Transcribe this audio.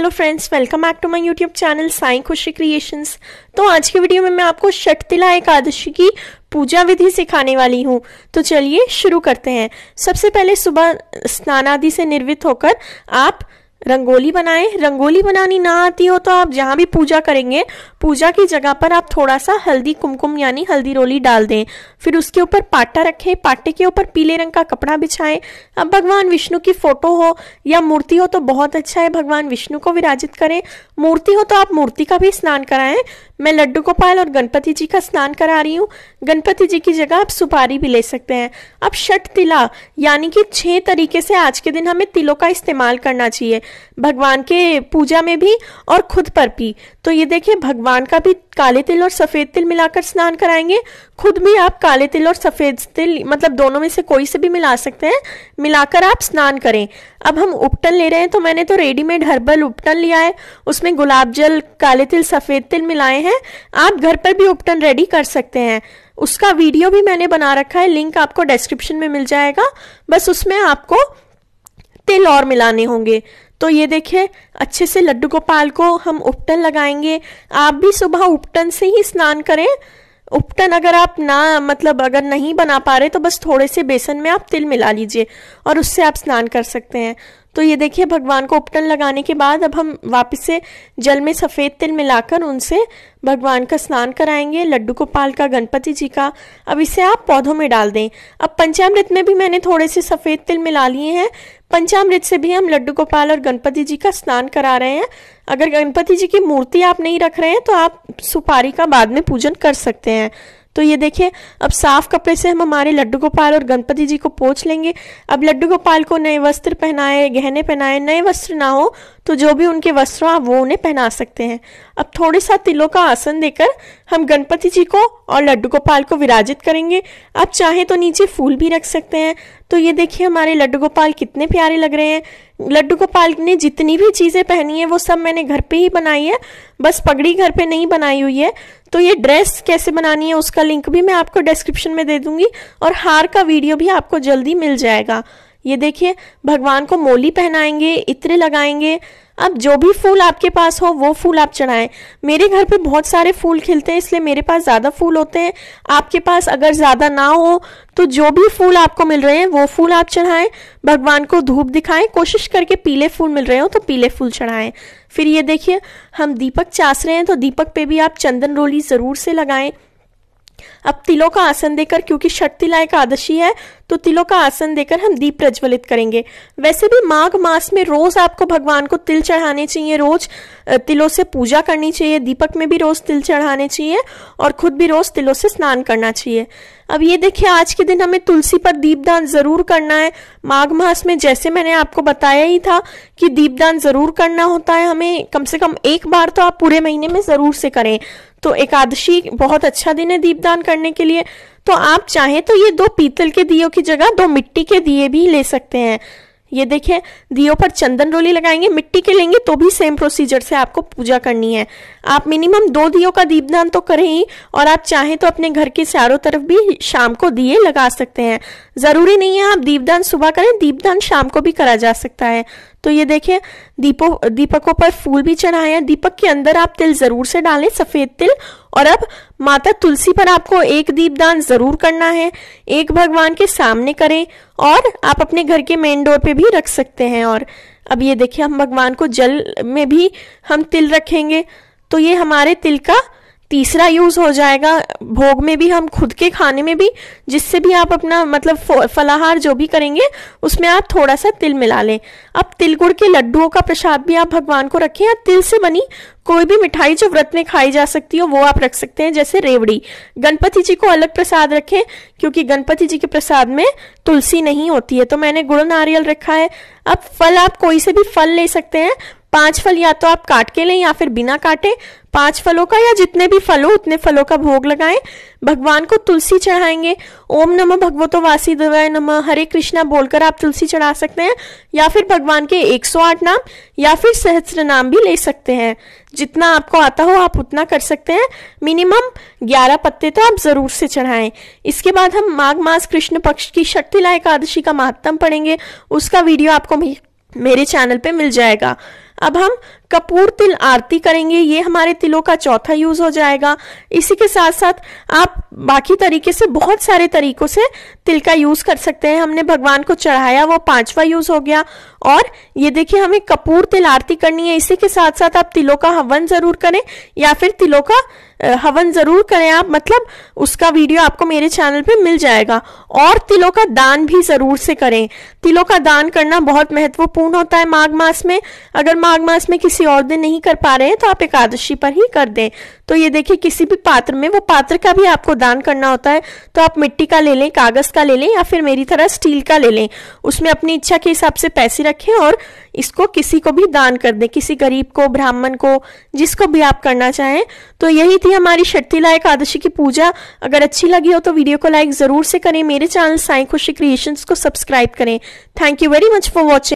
Hello friends welcome back to my YouTube channel Sai Khushi creations तो आज के video में मैं आपको शटतिला एकादशी की पूजा विधि सिखाने वाली हूँ। तो चलिए शुरू करते हैं। सबसे पहले सुबह स्नान आदि से निर्वित होकर आप रंगोली बनाएँ। रंगोली बनानी ना आती हो तो आप जहाँ भी पूजा करेंगे, पूजा की जगह पर आप थोड़ा सा हल्दी कुमकुम यानी हल्दी रोली डाल दें। फिर उसके ऊपर पाटा रखें। पाटे के ऊपर पीले रंग का कपड़ा बिछाएँ। अब भगवान विष्णु की फ़ोटो हो या मूर्ति हो तो बहुत अच्छा है। भगवान विष्णु को विराजित करें। मूर्ति हो तो आप मूर्ति का भी स्नान कराएँ। मैं लड्डू गोपाल और गणपति जी का स्नान करा रही हूँ। गणपति जी की जगह आप सुपारी भी ले सकते हैं। अब शट तिला, यानी कि छह तरीके से आज के दिन हमें तिलों का इस्तेमाल करना चाहिए। भगवान के पूजा में भी और खुद पर भी। तो ये देखिए, भगवान का भी काले तिल और सफ़ेद तिल मिलाकर स्नान कराएँगे। खुद भी आप काले तिल और सफ़ेद तिल मतलब दोनों में से कोई से भी मिला सकते हैं। मिलाकर आप स्नान करें। अब हम उपटन ले रहे हैं तो मैंने तो रेडीमेड हर्बल उपटन लिया है। उसमें गुलाब जल, काले तिल, सफ़ेद तिल मिलाए हैं। आप घर पर भी उपटन रेडी कर सकते हैं। उसका वीडियो भी मैंने बना रखा है लिंक आपको डिस्क्रिप्शन में मिल जाएगा। बस उसमें आपको तिल और मिलाने होंगे। तो ये देखिए, अच्छे से लड्डू गोपाल को हम उपटन लगाएँगे। आप भी सुबह उपटन से ही स्नान करें। उपटन अगर आप ना मतलब अगर नहीं बना पा रहे तो बस थोड़े से बेसन में आप तिल मिला लीजिए और उससे आप स्नान कर सकते हैं। तो ये देखिए, भगवान को उपटन लगाने के बाद अब हम वापस से जल में सफ़ेद तिल मिलाकर उनसे भगवान का स्नान कराएँगे, लड्डू गोपाल का, गणपति जी का। अब इसे आप पौधों में डाल दें। अब पंचामृत में भी मैंने थोड़े से सफ़ेद तिल मिला लिए हैं। पंचामृत से भी हम लड्डू गोपाल और गणपति जी का स्नान करा रहे हैं। अगर गणपति जी की मूर्ति आप नहीं रख रहे हैं तो आप सुपारी का बाद में पूजन कर सकते हैं। तो ये देखिए अब साफ़ कपड़े से हम हमारे लड्डू गोपाल और गणपति जी को पोछ लेंगे। अब लड्डू गोपाल को नए वस्त्र पहनाए, गहने पहनाए, नए वस्त्र ना हो तो जो भी उनके वस्त्र आप वो उन्हें पहना सकते हैं। अब थोड़े सा तिलों का आसन देकर हम गणपति जी को और लड्डू गोपाल को विराजित करेंगे। आप चाहें तो नीचे फूल भी रख सकते हैं। तो ये देखिए, हमारे लड्डू गोपाल कितने प्यारे लग रहे हैं। लड्डू गोपाल ने जितनी भी चीज़ें पहनी है, वो सब मैंने घर पे ही बनाई है। बस पगड़ी घर पे नहीं बनाई हुई है। तो ये ड्रेस कैसे बनानी है, उसका लिंक भी मैं आपको डिस्क्रिप्शन में दे दूँगी और हार का वीडियो भी आपको जल्दी मिल जाएगा। ये देखिए, भगवान को मोली पहनाएँगे, इत्र लगाएँगे। अब जो भी फूल आपके पास हो, वो फूल आप चढ़ाएँ। मेरे घर पे बहुत सारे फूल खिलते हैं, इसलिए मेरे पास ज़्यादा फूल होते हैं। आपके पास अगर ज़्यादा ना हो तो जो भी फूल आपको मिल रहे हैं, वो फूल आप चढ़ाएँ। भगवान को धूप दिखाएँ, कोशिश करके पीले फूल मिल रहे हो तो पीले फूल चढ़ाएँ। फिर ये देखिए, हम दीपक चास रहे हैं तो दीपक पे भी आप चंदन रोली ज़रूर से लगाएँ। अब तिलों का आसन देकर, क्योंकि छठ तिला एकादशी है तो तिलों का आसन देकर हम दीप प्रज्वलित करेंगे। वैसे भी माघ मास में रोज आपको भगवान को तिल चढ़ाने चाहिए, रोज तिलों से पूजा करनी चाहिए, दीपक में भी रोज तिल चढ़ाने चाहिए, और खुद भी रोज तिलों से स्नान करना चाहिए। अब ये देखिए, आज के दिन हमें तुलसी पर दीपदान ज़रूर करना है। माघ मास में जैसे मैंने आपको बताया ही था कि दीपदान ज़रूर करना होता है हमें। कम से कम एक बार तो आप पूरे महीने में ज़रूर से करें। तो एकादशी बहुत अच्छा दिन है दीपदान करने के लिए। तो आप चाहें तो ये दो पीतल के दियो की जगह दो मिट्टी के दिए भी ले सकते हैं। ये देखिए दियो पर चंदन रोली लगाएँगे, मिट्टी के लेंगे तो भी सेम प्रोसीजर से आपको पूजा करनी है। आप मिनिमम दो दियो का दीपदान तो करें ही, और आप चाहें तो अपने घर के चारों तरफ़ भी शाम को दिए लगा सकते हैं। ज़रूरी नहीं है आप दीपदान सुबह करें, दीपदान शाम को भी करा जा सकता है। तो ये देखिए दीपो, दीपकों पर फूल भी चढ़ाए हैं। दीपक के अंदर आप तिल ज़रूर से डालें, सफ़ेद तिल। और अब माता तुलसी पर आपको एक दीपदान ज़रूर करना है। एक भगवान के सामने करें और आप अपने घर के मेन डोर पे भी रख सकते हैं। और अब ये देखिए हम भगवान को जल में भी हम तिल रखेंगे। तो ये हमारे तिल का तीसरा यूज़ हो जाएगा, भोग में भी हम खुद के खाने में भी, जिससे भी आप अपना मतलब फलाहार जो भी करेंगे, उसमें आप थोड़ा सा तिल मिला लें। अब तिल गुड़ के लड्डुओं का प्रसाद भी आप भगवान को रखें, या तिल से बनी कोई भी मिठाई जो व्रत में खाई जा सकती हो, वो आप रख सकते हैं, जैसे रेवड़ी। गणपति जी को अलग प्रसाद रखें, क्योंकि गणपति जी के प्रसाद में तुलसी नहीं होती है तो मैंने गुड़ नारियल रखा है। अब फल आप कोई से भी फल ले सकते हैं पाँच फल या तो आप काट के लें या फिर बिना काटे पाँच फलों का या जितने भी फल हो उतने फलों का भोग लगाएँ। भगवान को तुलसी चढ़ाएँगे। ओम नमः भगवतो वासीदेवाय नमः। हरे कृष्णा बोलकर आप तुलसी चढ़ा सकते हैं या फिर भगवान के 108 नाम या फिर सहस्त्र नाम भी ले सकते हैं। जितना आपको आता हो आप उतना कर सकते हैं। मिनिमम 11 पत्ते तो आप ज़रूर से चढ़ाएँ। इसके बाद हम माघ मास कृष्ण पक्ष की शक्तिला एकादशी का महत्तम पढ़ेंगे। उसका वीडियो आपको मेरे चैनल पे मिल जाएगा। अब हम कपूर तिल आरती करेंगे, ये हमारे तिलों का चौथा यूज़ हो जाएगा। इसी के साथ साथ आप बाकी तरीके से बहुत सारे तरीकों से तिल का यूज़ कर सकते हैं। हमने भगवान को चढ़ाया, वो पांचवा यूज़ हो गया। और ये देखिए, हमें कपूर तिल आरती करनी है। इसी के साथ साथ आप तिलों का हवन ज़रूर करें, या फिर तिलों का हवन ज़रूर करें आप। मतलब उसका वीडियो आपको मेरे चैनल पे मिल जाएगा। और तिलों का दान भी ज़रूर से करें। तिलों का दान करना बहुत महत्वपूर्ण होता है माघ मास में। अगर माघ मास में किसी और दिन नहीं कर पा रहे हैं तो आप एकादशी पर ही कर दें। तो ये देखिए, किसी भी पात्र में, वो पात्र का भी आपको दान करना होता है तो आप मिट्टी का ले लें, कागज़ का ले लें, या फिर मेरी तरह स्टील का ले लें। उसमें अपनी इच्छा के हिसाब से पैसे रखें और इसको किसी को भी दान कर दें, किसी गरीब को, ब्राह्मण को, जिसको भी आप करना चाहें। तो यही थी हमारी शक्तिला एकादशी की पूजा। अगर अच्छी लगी हो तो वीडियो को लाइक ज़रूर से करें, मेरे चैनल साई खुशी क्रिएशंस को सब्सक्राइब करें। Thank you very much for watching.